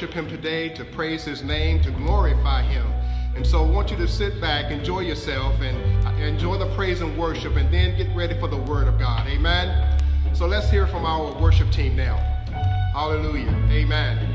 worship Him today, to praise His name, to glorify Him. And so I want you to sit back, enjoy yourself, and enjoy the praise and worship, and then get ready for the Word of God. Amen. So let's hear from our worship team now. Hallelujah. Amen.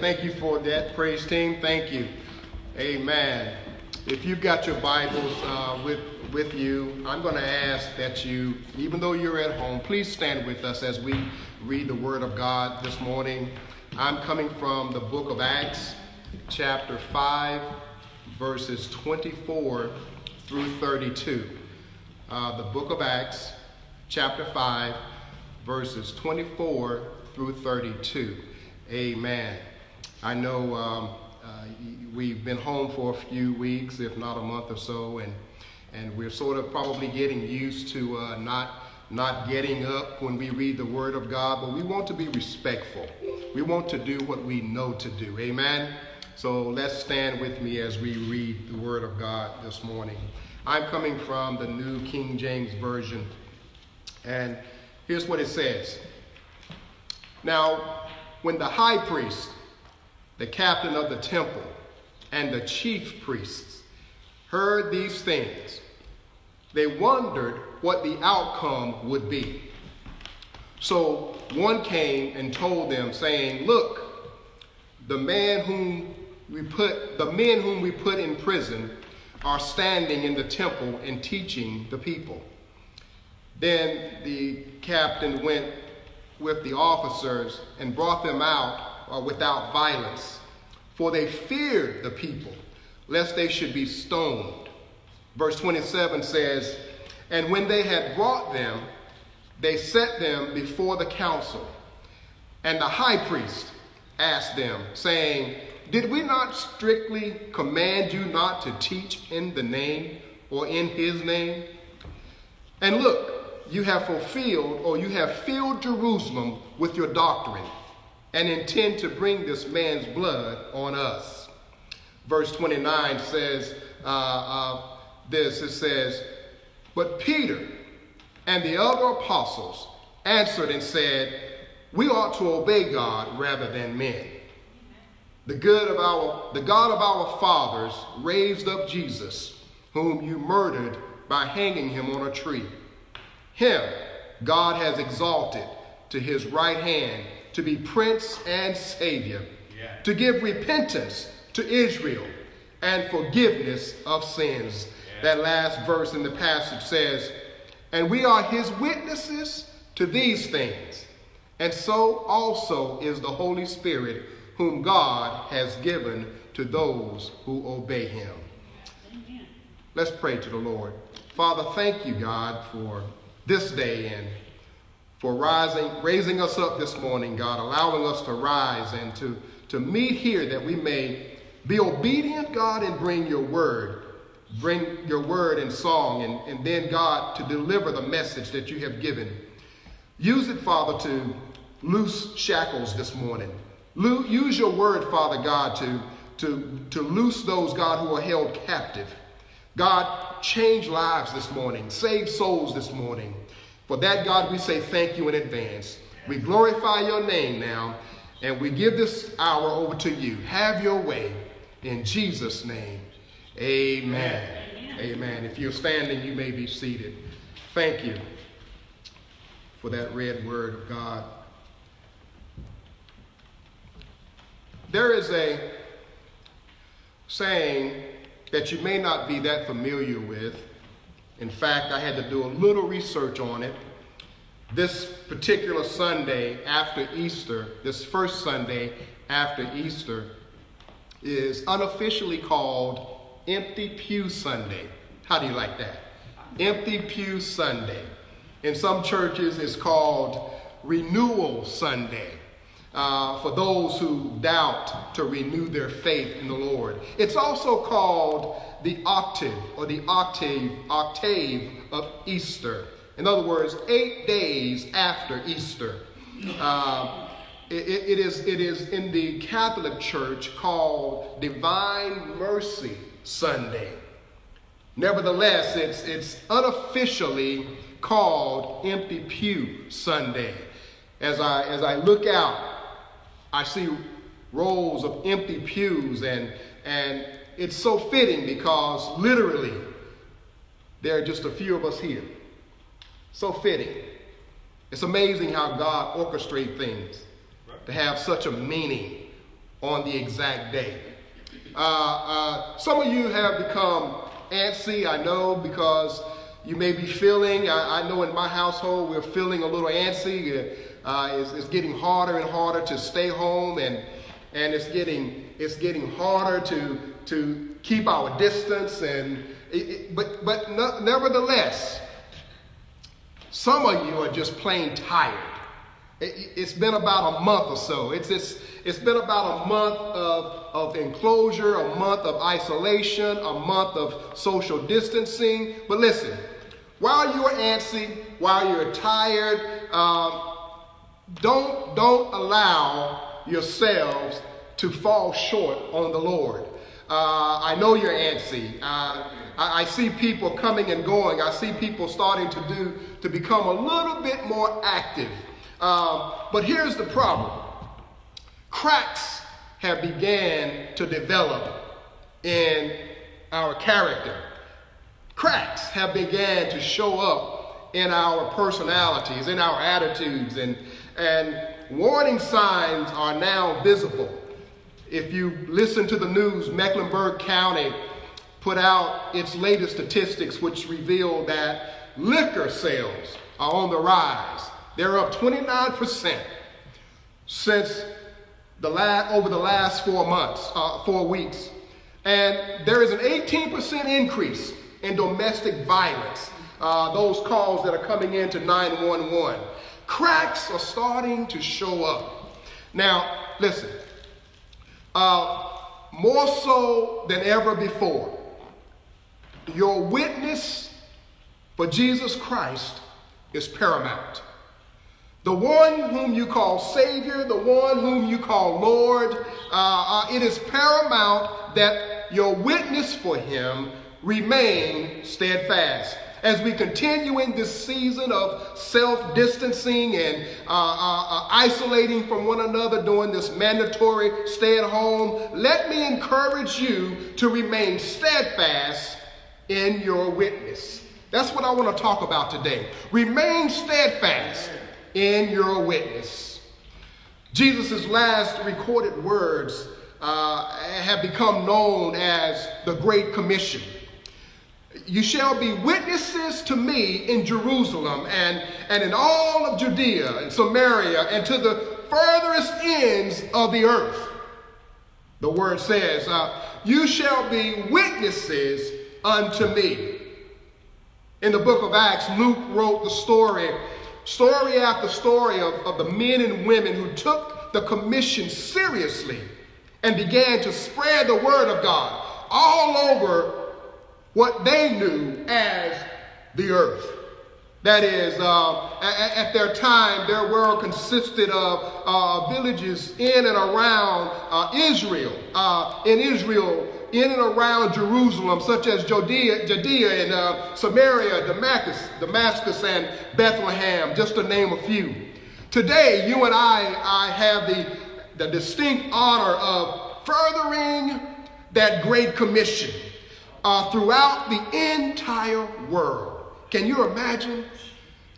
Thank you. For that praise team. Thank you. Amen. If you've got your Bibles uh, with, with you, I'm going to ask that you, even though you're at home, please stand with us as we read the Word of God this morning. I'm coming from the book of Acts, chapter 5, verses 24 through 32. Uh, the book of Acts, chapter 5, verses 24 through 32. Amen. I know um, uh, we've been home for a few weeks, if not a month or so, and and we're sort of probably getting used to uh, not not getting up when we read the Word of God, but we want to be respectful. We want to do what we know to do. Amen. So let's stand with me as we read the Word of God this morning. I'm coming from the New King James Version, and here's what it says. Now, when the high priest, the captain of the temple, and the chief priests heard these things, they wondered what the outcome would be. So one came and told them, saying, Look, the man whom we put, the men whom we put in prison are standing in the temple and teaching the people. Then the captain went with the officers and brought them out uh, without violence, for they feared the people, lest they should be stoned. Verse 27 says, And when they had brought them, they set them before the council. And the high priest asked them, saying, Did we not strictly command you not to teach in the name or in his name? And look, you have fulfilled or you have filled Jerusalem with your doctrine and intend to bring this man's blood on us. Verse 29 says uh, uh, this it says, But Peter and the other apostles answered and said, We ought to obey God rather than men. The good of our the God of our fathers raised up Jesus, whom you murdered by hanging him on a tree. Him God has exalted to his right hand to be prince and savior, yeah. to give repentance to Israel and forgiveness of sins. Yeah. That last verse in the passage says, And we are his witnesses to these things, and so also is the Holy Spirit, whom God has given to those who obey him. Amen. Let's pray to the Lord. Father, thank you, God, for this day and for rising, raising us up this morning, God, allowing us to rise and to, to meet here that we may be obedient, God, and bring your word. Bring your word and song, and, and then, God, to deliver the message that you have given. Use it, Father, to loose shackles this morning. Use your word, Father God, to, to, to loose those, God, who are held captive. God, change lives this morning, save souls this morning. For that, God, we say thank you in advance. We glorify your name now, and we give this hour over to you. Have your way in Jesus' name. Amen. Amen. Amen. If you're standing, you may be seated. Thank you for that read word of God. There is a saying that you may not be that familiar with in fact, I had to do a little research on it. This particular Sunday after Easter, this first Sunday after Easter, is unofficially called Empty Pew Sunday. How do you like that? Empty Pew Sunday. In some churches, it's called Renewal Sunday. Uh, for those who doubt to renew their faith in the Lord. It's also called the octave or the octave, octave of Easter. In other words, eight days after Easter. Uh, it, it, is, it is in the Catholic Church called Divine Mercy Sunday. Nevertheless, it's, it's unofficially called Empty Pew Sunday. As I, as I look out, I see rows of empty pews and, and it's so fitting because literally there are just a few of us here. So fitting. It's amazing how God orchestrates things to have such a meaning on the exact day. Uh, uh, some of you have become antsy, I know, because you may be feeling, I, I know in my household we're feeling a little antsy. Uh, it's, it's, getting harder and harder to stay home and, and it's, getting, it's getting harder to, to keep our distance. And it, it, but but no, nevertheless, some of you are just plain tired. It, has been about a month or so. It's, it's, it's been about a month of, of enclosure, a month of isolation, a month of social distancing. But listen, while you're antsy, while you're tired, um, don't, don't allow yourselves to fall short on the Lord. Uh, I know you're antsy. Uh, I, I, see people coming and going. I see people starting to do to become a little bit more active. Um, but here's the problem: cracks have began to develop in our character. Cracks have began to show up in our personalities, in our attitudes, and and warning signs are now visible. If you listen to the news, Mecklenburg County put out its latest statistics, which reveal that liquor sales are on the rise. They're up 29% since the last, over the last four months, uh, four weeks. And there is an 18% increase in domestic violence, uh, those calls that are coming into 911. Cracks are starting to show up. Now, listen, uh, more so than ever before, your witness for Jesus Christ is paramount. The one whom you call Savior, the one whom you call Lord, uh, uh, it is paramount that your witness for Him remain steadfast as we continue in this season of self distancing and uh, uh, uh, isolating from one another during this mandatory stay at home, let me encourage you to remain steadfast in your witness. That's what I want to talk about today. Remain steadfast in your witness. Jesus' last recorded words uh, have become known as the Great Commission. You shall be witnesses to me in Jerusalem and, and in all of Judea and Samaria and to the furthest ends of the earth. The word says, uh, You shall be witnesses unto me. In the book of Acts, Luke wrote the story, story after story of, of the men and women who took the commission seriously and began to spread the word of God all over what they knew as the earth. That is, uh, at, their time, their world consisted of uh, villages in and around uh, Israel. Uh, in Israel, in and around Jerusalem, such as Judea, Judea and uh, Samaria, Damascus, Damascus, and Bethlehem, just to name a few. Today, you and I, I have the, the distinct honor of furthering that great commission uh, throughout the entire world. Can you imagine?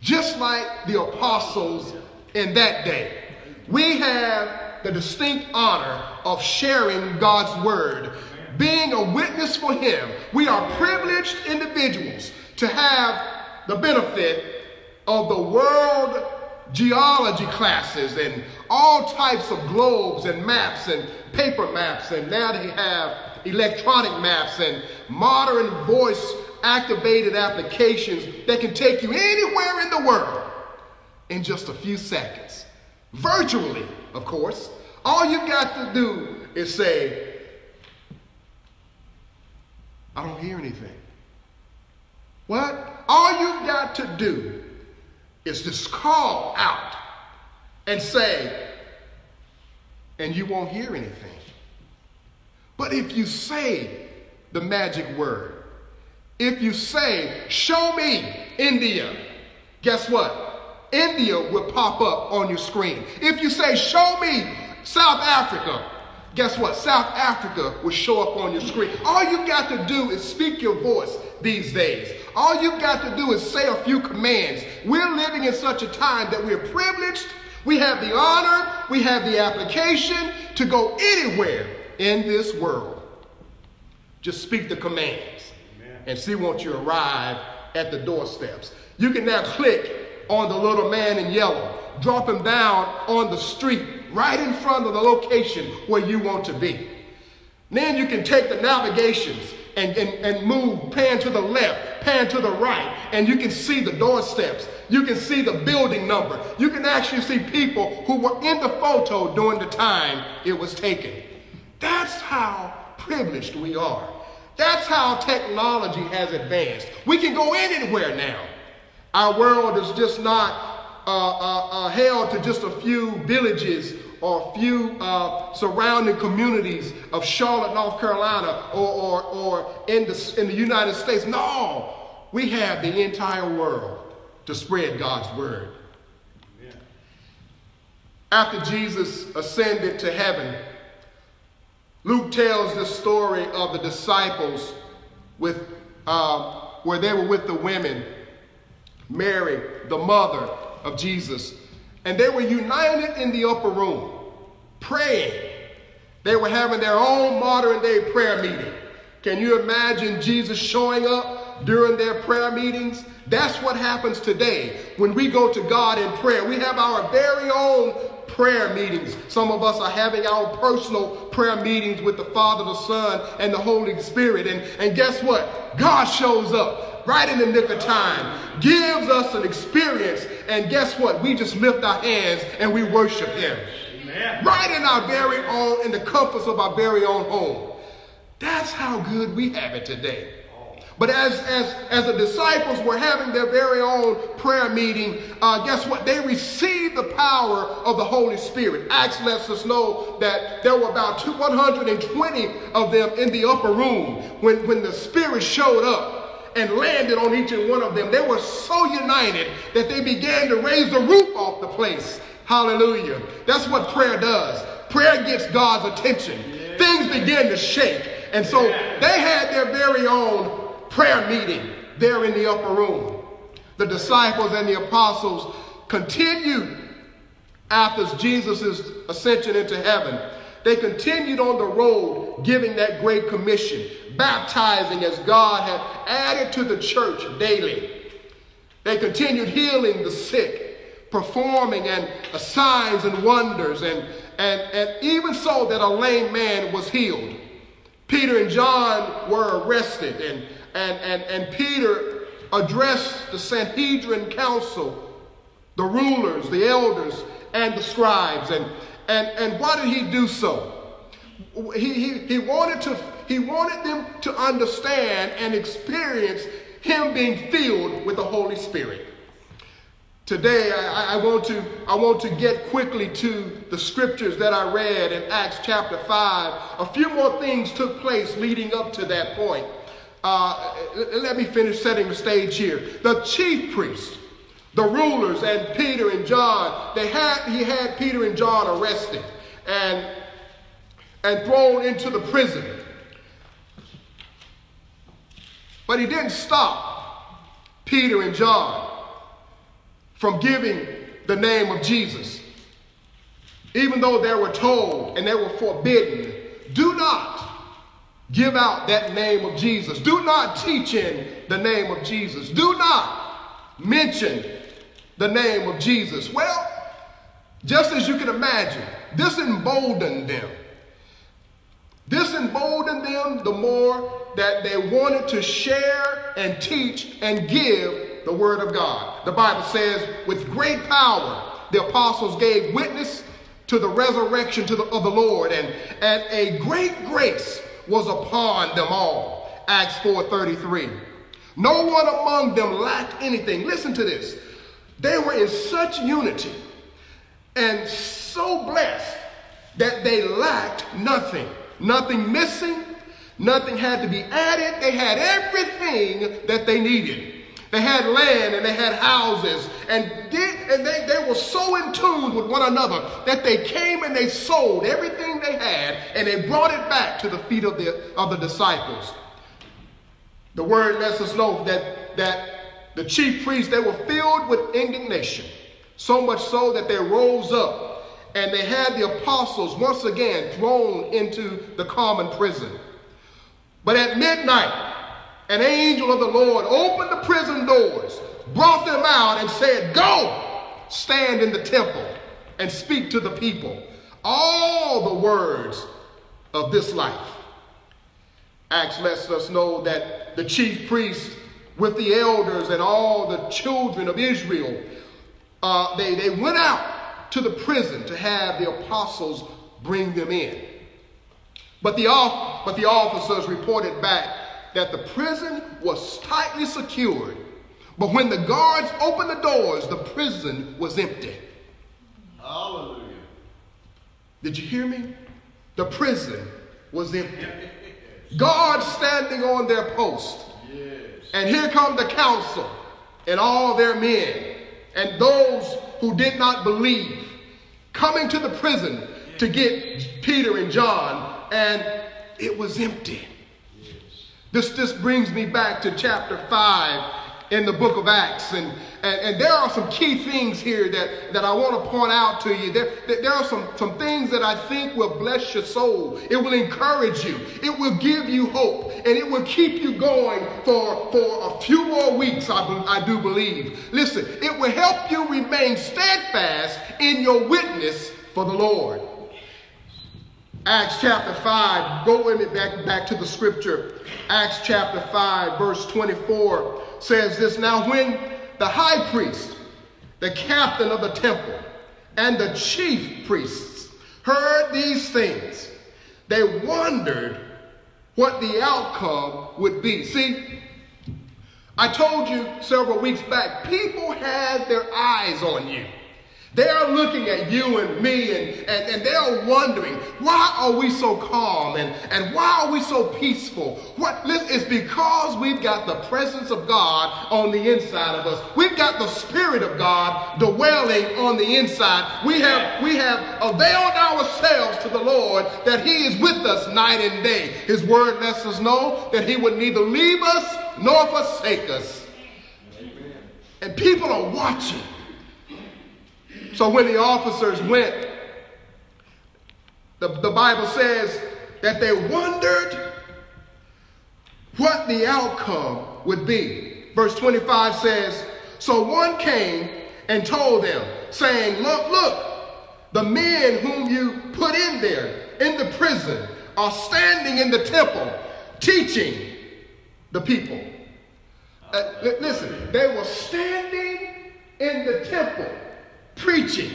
Just like the apostles in that day, we have the distinct honor of sharing God's word, being a witness for Him. We are privileged individuals to have the benefit of the world geology classes and all types of globes and maps and paper maps, and now they have electronic maps and modern voice activated applications that can take you anywhere in the world in just a few seconds. Virtually, of course. All you've got to do is say, I don't hear anything. What? All you've got to do is just call out and say, and you won't hear anything. But if you say the magic word, if you say, Show me India, guess what? India will pop up on your screen. If you say, Show me South Africa, guess what? South Africa will show up on your screen. All you got to do is speak your voice these days. All you've got to do is say a few commands. We're living in such a time that we're privileged. We have the honor, we have the application to go anywhere in this world. Just speak the commands Amen. and see once you arrive at the doorsteps. You can now click on the little man in yellow, drop him down on the street right in front of the location where you want to be. Then you can take the navigations and, and, and move, pan to the left, pan to the right, and you can see the doorsteps. You can see the building number. You can actually see people who were in the photo during the time it was taken. That's how privileged we are. That's how technology has advanced. We can go anywhere now. Our world is just not uh, uh, uh, held to just a few villages or a few uh, surrounding communities of Charlotte, North Carolina, or, or, or in, the, in the United States. No, we have the entire world to spread God's word. Amen. After Jesus ascended to heaven, Luke tells the story of the disciples with, uh, where they were with the women, Mary, the mother of Jesus, and they were united in the upper room, praying. They were having their own modern day prayer meeting. Can you imagine Jesus showing up during their prayer meetings? That's what happens today when we go to God in prayer. We have our very own prayer meetings. Some of us are having our personal prayer meetings with the Father, the Son, and the Holy Spirit. And, and guess what? God shows up right in the nick of time, gives us an experience, and guess what? We just lift our hands and we worship Him. Amen. Right in our very own, in the compass of our very own home. That's how good we have it today. But as, as, as the disciples were having their very own prayer meeting, uh, guess what? They received the power of the Holy Spirit. Acts lets us know that there were about 120 of them in the upper room when, when the Spirit showed up and landed on each and one of them. They were so united that they began to raise the roof off the place. Hallelujah. That's what prayer does. Prayer gets God's attention. Yeah. Things begin to shake. And so yeah. they had their very own prayer meeting there in the upper room. The disciples and the apostles continued after Jesus' ascension into heaven. They continued on the road giving that great commission, baptizing as God had added to the church daily. They continued healing the sick, performing and signs and wonders, and, and, and even so that a lame man was healed. Peter and John were arrested and and, and, and Peter addressed the Sanhedrin council, the rulers, the elders, and the scribes. And, and, and why did he do so? He, he, he, wanted to, he wanted them to understand and experience him being filled with the Holy Spirit. Today, I, I, want to, I want to get quickly to the scriptures that I read in Acts chapter 5. A few more things took place leading up to that point. Uh, let me finish setting the stage here. The chief priests, the rulers, and Peter and John, they had, he had Peter and John arrested and, and thrown into the prison. But he didn't stop Peter and John from giving the name of Jesus. Even though they were told and they were forbidden, do not give out that name of Jesus. Do not teach in the name of Jesus. Do not mention the name of Jesus. Well, just as you can imagine, this emboldened them. This emboldened them the more that they wanted to share and teach and give the word of God. The Bible says, with great power, the apostles gave witness to the resurrection to the, of the Lord and, and a great grace was upon them all. Acts 4:33. No one among them lacked anything. Listen to this. They were in such unity and so blessed that they lacked nothing. Nothing missing, nothing had to be added. They had everything that they needed. They had land and they had houses and, did, and they, they were so in tune with one another that they came and they sold everything they had, and they brought it back to the feet of the, of the disciples. The word lets us know that, that the chief priests, they were filled with indignation, so much so that they rose up and they had the apostles once again thrown into the common prison. But at midnight, an angel of the Lord opened the prison doors, brought them out, and said, Go, stand in the temple and speak to the people all the words of this life. Acts lets us know that the chief priest with the elders and all the children of Israel, uh, they, they went out to the prison to have the apostles bring them in. But the, off but the officers reported back that the prison was tightly secured. But when the guards opened the doors, the prison was empty. Hallelujah. Did you hear me? The prison was empty. Guards standing on their post. Yes. And here come the council and all their men and those who did not believe coming to the prison to get Peter and John, and it was empty. This, this brings me back to chapter 5 in the book of Acts. And, and, and, there are some key things here that, that I want to point out to you. There, there are some, some things that I think will bless your soul. It will encourage you. It will give you hope. And it will keep you going for, for a few more weeks, I, I do believe. Listen, it will help you remain steadfast in your witness for the Lord. Acts chapter 5, go with me back, back to the scripture. Acts chapter 5, verse 24 says this Now, when the high priest, the captain of the temple, and the chief priests heard these things, they wondered what the outcome would be. See, I told you several weeks back, people had their eyes on you. They're looking at you and me and, and, and they're wondering, why are we so calm and, and why are we so peaceful? What, it's because we've got the presence of God on the inside of us. We've got the Spirit of God dwelling on the inside. We have, we have availed ourselves to the Lord that He is with us night and day. His word lets us know that He would neither leave us nor forsake us. And people are watching. So when the officers went, the, the Bible says that they wondered what the outcome would be. Verse 25 says, So one came and told them, saying, Look, look, the men whom you put in there, in the prison, are standing in the temple teaching the people. Uh, listen, they were standing in the temple preaching.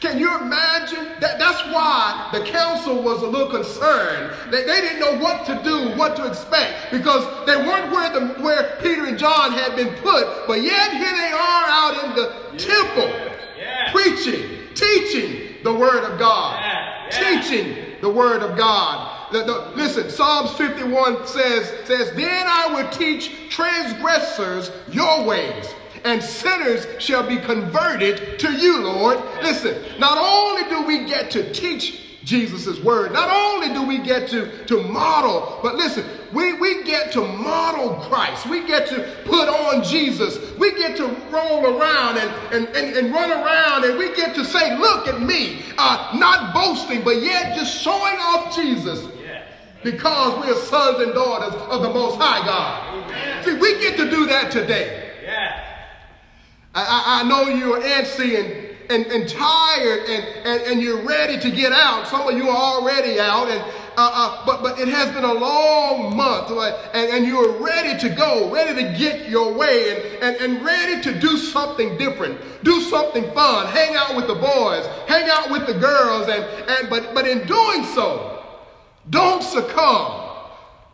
can you imagine? That, that's why the council was a little concerned. They, they didn't know what to do, what to expect, because they weren't where, the, where Peter and John had been put, but yet here they are out in the yeah. temple yeah. preaching, teaching the word of God. Yeah. Teaching the word of God. The, the, listen, Psalms 51 says, says, Then I will teach transgressors your ways and sinners shall be converted to you, Lord. Listen, not only do we get to teach Jesus' word, not only do we get to, to model, but listen, we, we get to model Christ. We get to put on Jesus. We get to roll around and, and, and, and run around and we get to say, look at me, uh, not boasting, but yet just showing off Jesus because we're sons and daughters of the Most High God. Amen. See, we get to do that today. Yeah. I, I know you're antsy and, and, and tired and, and, and you're ready to get out. Some of you are already out, and, uh, uh, but, but it has been a long month, and, and you're ready to go, ready to get your way, and, and, and ready to do something different, do something fun, hang out with the boys, hang out with the girls, and, and but, but in doing so, don't succumb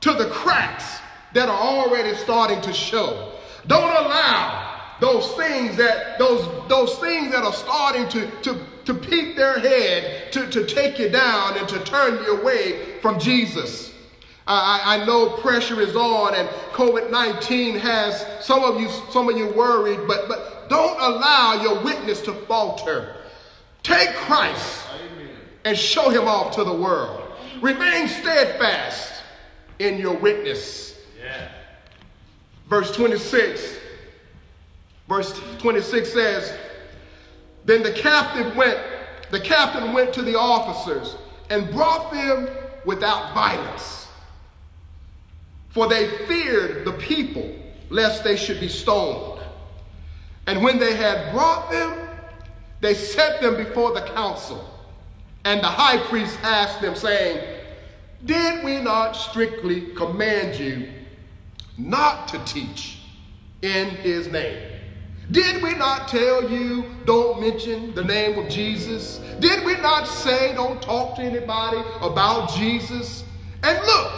to the cracks that are already starting to show. Don't allow those things that those those things that are starting to to to peek their head to, to take you down and to turn you away from Jesus. I, I know pressure is on and COVID-19 has some of you some of you worried, but but don't allow your witness to falter. Take Christ and show him off to the world. Remain steadfast in your witness. Yeah. Verse 26. Verse 26 says, Then the captain went, the captain went to the officers and brought them without violence. For they feared the people, lest they should be stoned. And when they had brought them, they set them before the council. And the high priest asked them, saying, Did we not strictly command you not to teach in his name? Did we not tell you don't mention the name of Jesus? Did we not say don't talk to anybody about Jesus? And look,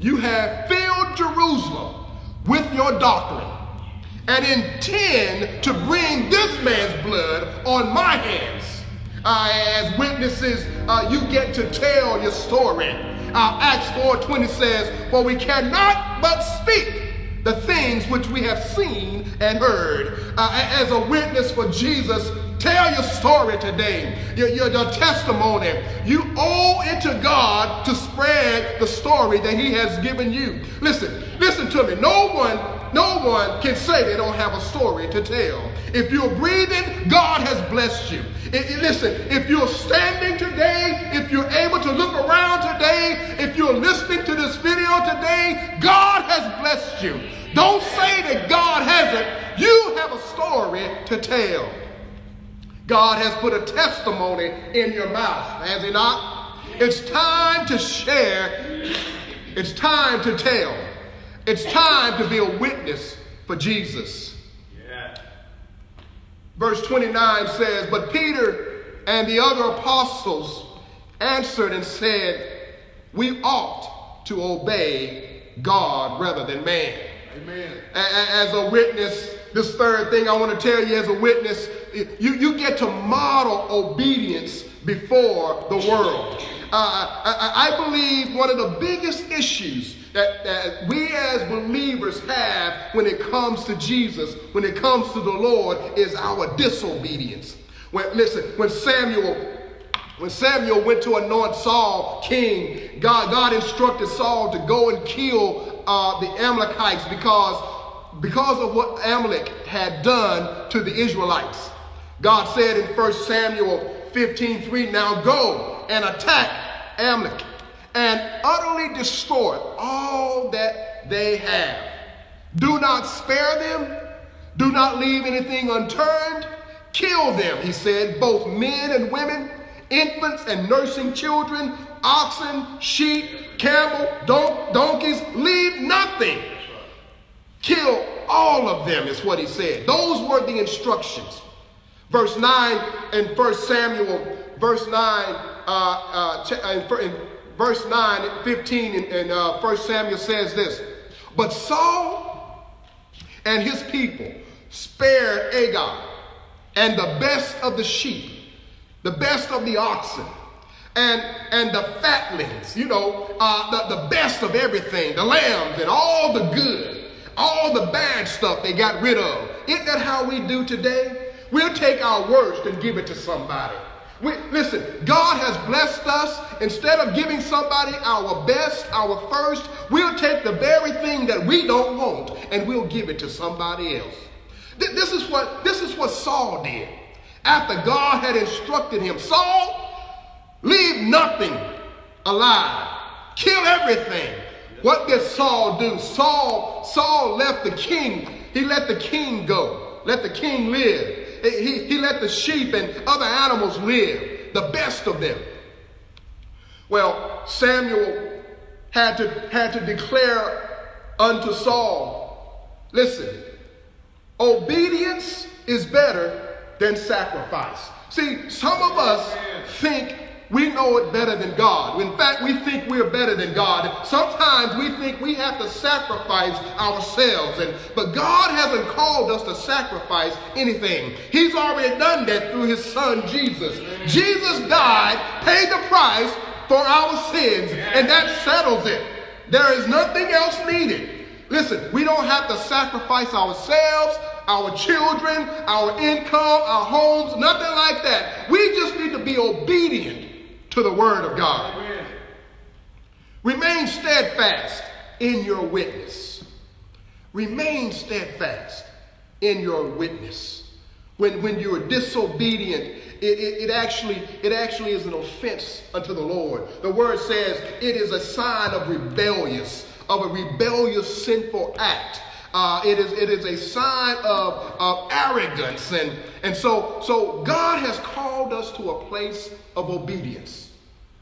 you have filled Jerusalem with your doctrine and intend to bring this man's blood on my hands. Uh, as witnesses, uh, you get to tell your story. Uh, Acts 4.20 says, For we cannot but speak the things which we have seen and heard. Uh, as a witness for Jesus, tell your story today, your, your, your, testimony. You owe it to God to spread the story that He has given you. Listen, listen to me. No one, no one can say they don't have a story to tell. If you're breathing, God has blessed you. It, it, listen, if you're standing today, if you're able to look around today, if you're listening to this video today, God has blessed you. Don't say that God hasn't. You have a story to tell. God has put a testimony in your mouth, has He not? It's time to share. It's time to tell. It's time to be a witness for Jesus. Yeah. Verse 29 says, But Peter and the other apostles answered and said, We ought to obey God rather than man. Amen. As a witness, this third thing I want to tell you as a witness, you, you get to model obedience before the world. Uh, I, I, believe one of the biggest issues that, that we as believers have when it comes to Jesus, when it comes to the Lord, is our disobedience. When, listen, when Samuel when Samuel went to anoint Saul king, God, God instructed Saul to go and kill uh, the Amalekites because, because of what Amalek had done to the Israelites. God said in 1 Samuel 15 3, Now go and attack Amalek and utterly destroy all that they have. Do not spare them, do not leave anything unturned. Kill them, he said, both men and women, infants and nursing children, oxen, sheep, camel, don- donkeys, leave nothing. Kill all of them, is what he said. Those were the instructions. Verse 9 in 1 Samuel, verse 9, uh, uh, in, verse 9, 15 in, in uh, 1 Samuel says this But Saul and his people spared Agag and the best of the sheep, the best of the oxen, and, and the fatlings, you know, uh, the, the best of everything, the lambs and all the good, all the bad stuff they got rid of. Isn't that how we do today? We'll take our worst and give it to somebody. We, listen, God has blessed us. Instead of giving somebody our best, our first, we'll take the very thing that we don't want and we'll give it to somebody else. Th- this is what this is what Saul did. After God had instructed him, Saul, leave nothing alive. Kill everything. What did Saul do? Saul, Saul left the king. He let the king go. Let the king live. He, he let the sheep and other animals live, the best of them. Well, Samuel had to, had to declare unto Saul, listen, obedience is better than sacrifice. See, some of us think we know it better than God. In fact, we think we're better than God. Sometimes we think we have to sacrifice ourselves. And, but God hasn't called us to sacrifice anything. He's already done that through his son Jesus. Jesus died, paid the price for our sins, and that settles it. There is nothing else needed. Listen, we don't have to sacrifice ourselves, our children, our income, our homes, nothing like that. We just need to be obedient to the word of God. Amen. Remain steadfast in your witness. Remain steadfast in your witness. When, when you're disobedient, it, it, it, actually, it actually is an offense unto the Lord. The word says it is a sign of rebellious, of a rebellious sinful act. Uh, it, is, it is a sign of, of arrogance. And, and so, so God has called us to a place of obedience,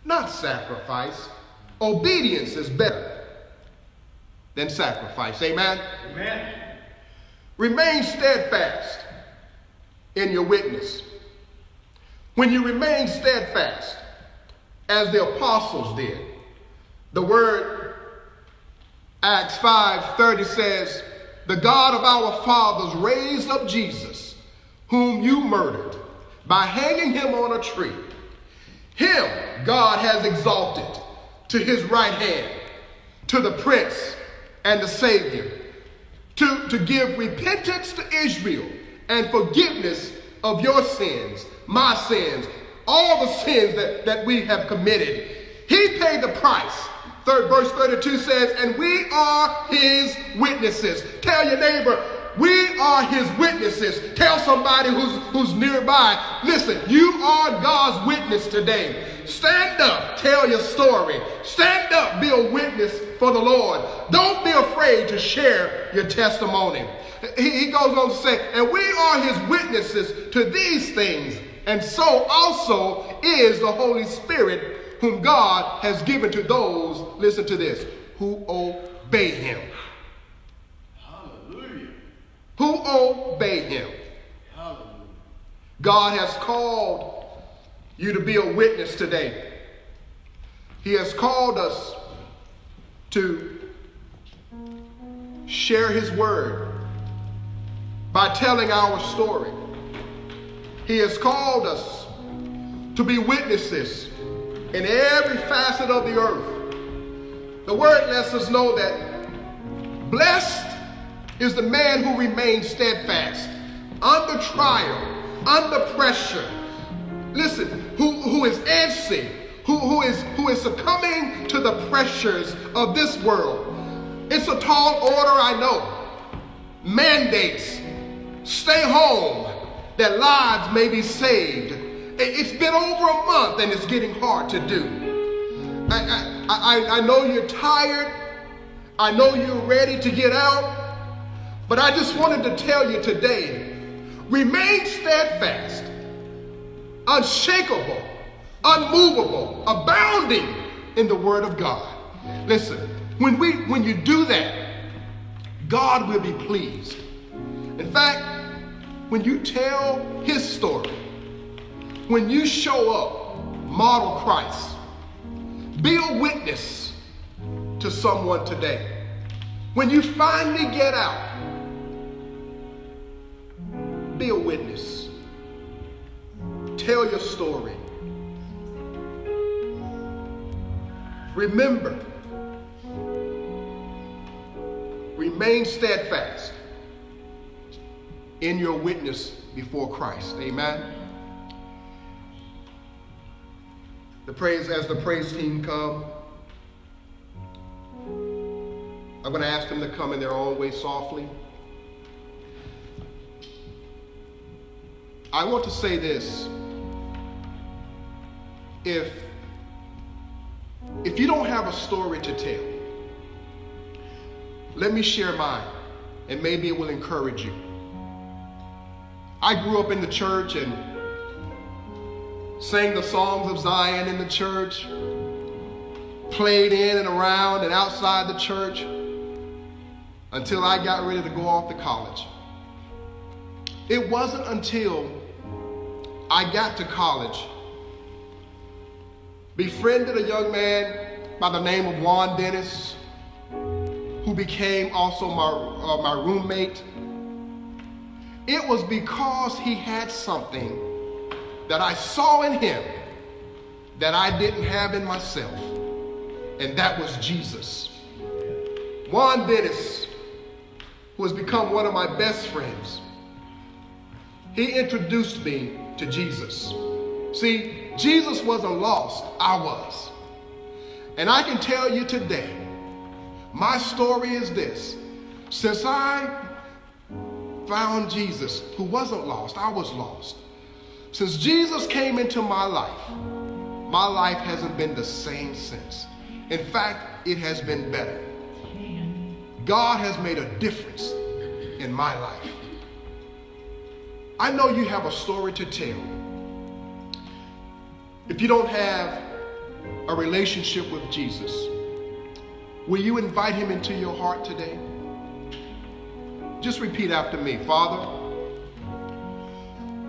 not sacrifice. Obedience is better than sacrifice. Amen? Amen. Remain steadfast in your witness. When you remain steadfast, as the apostles did, the word Acts 5:30 says, "The God of our fathers raised up Jesus, whom you murdered by hanging him on a tree. Him God has exalted to his right hand, to the prince and the savior, to, to give repentance to Israel and forgiveness of your sins, my sins, all the sins that, that we have committed. He paid the price. Third verse 32 says, and we are his witnesses. Tell your neighbor, we are his witnesses. Tell somebody who's, who's nearby, listen, you are God's witness today. Stand up, tell your story. Stand up, be a witness for the Lord. Don't be afraid to share your testimony. He, he goes on to say, and we are his witnesses to these things, and so also is the Holy Spirit, whom God has given to those, listen to this, who obey him. Who obey him. God has called you to be a witness today. He has called us to share His word by telling our story. He has called us to be witnesses in every facet of the earth. The word lets us know that blessed is the man who remains steadfast under trial, under pressure, listen, who, who is answering, who, who, is, who is succumbing to the pressures of this world. It's a tall order, I know. Mandates, stay home, that lives may be saved. It's been over a month and it's getting hard to do. I, I, I know you're tired. I know you're ready to get out. But I just wanted to tell you today remain steadfast unshakable, unmovable, abounding in the Word of God. Listen, when, we, when you do that, God will be pleased. In fact, when you tell His story, when you show up, model Christ, be a witness to someone today. When you finally get out, be a witness. Tell your story. Remember, remain steadfast in your witness before Christ. Amen. The praise as the praise team come. I'm going to ask them to come in their own way softly. I want to say this if if you don't have a story to tell, let me share mine, and maybe it will encourage you. I grew up in the church and sang the songs of Zion in the church, played in and around and outside the church until I got ready to go off to college. It wasn't until I got to college befriended a young man by the name of Juan Dennis, who became also my, uh, my roommate. It was because he had something that I saw in him that I didn't have in myself, and that was Jesus. Juan Dennis, who has become one of my best friends, he introduced me to Jesus. See, Jesus wasn't lost, I was. And I can tell you today, my story is this. Since I found Jesus, who wasn't lost, I was lost. Since Jesus came into my life, my life hasn't been the same since. In fact, it has been better. God has made a difference in my life. I know you have a story to tell. If you don't have a relationship with Jesus, will you invite him into your heart today? Just repeat after me Father,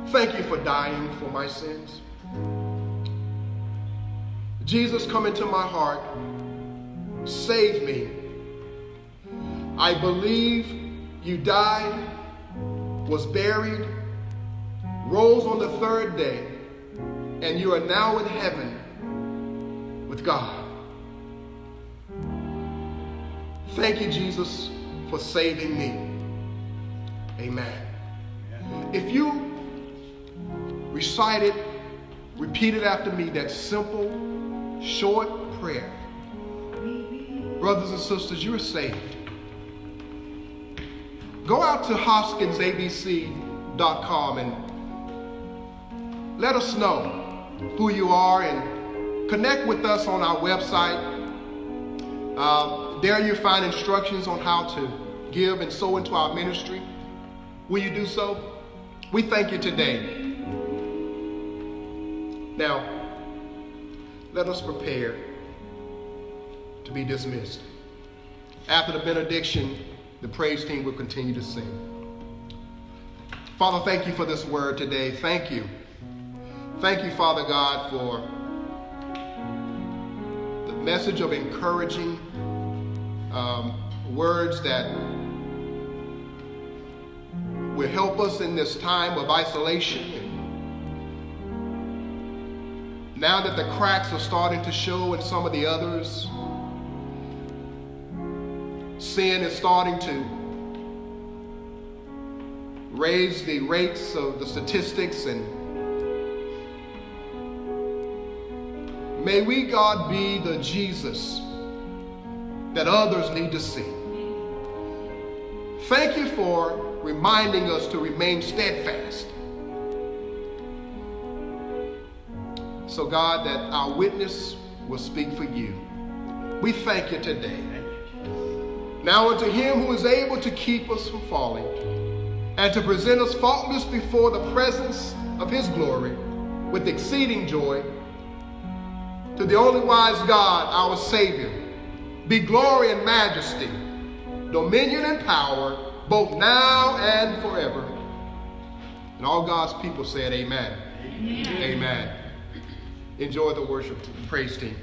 thank you for dying for my sins. Jesus, come into my heart, save me. I believe you died, was buried, rose on the third day, and you are now in heaven with God. Thank you, Jesus, for saving me. Amen. If you recited, repeated after me that simple, short prayer, brothers and sisters, you are saved. Go out to hoskinsabc.com and let us know who you are and connect with us on our website. Uh, there you find instructions on how to give and sow into our ministry. Will you do so? We thank you today. Now, let us prepare to be dismissed. After the benediction, the praise team will continue to sing. Father, thank you for this word today. Thank you. Thank you, Father God, for the message of encouraging um, words that will help us in this time of isolation. Now that the cracks are starting to show in some of the others, sin is starting to raise the rates of the statistics and may we god be the jesus that others need to see. Thank you for reminding us to remain steadfast. So god that our witness will speak for you. We thank you today. Now unto him who is able to keep us from falling and to present us faultless before the presence of his glory with exceeding joy, to the only wise God, our Savior, be glory and majesty, dominion and power, both now and forever. And all God's people said, Amen. Amen. Amen. Enjoy the worship praise team.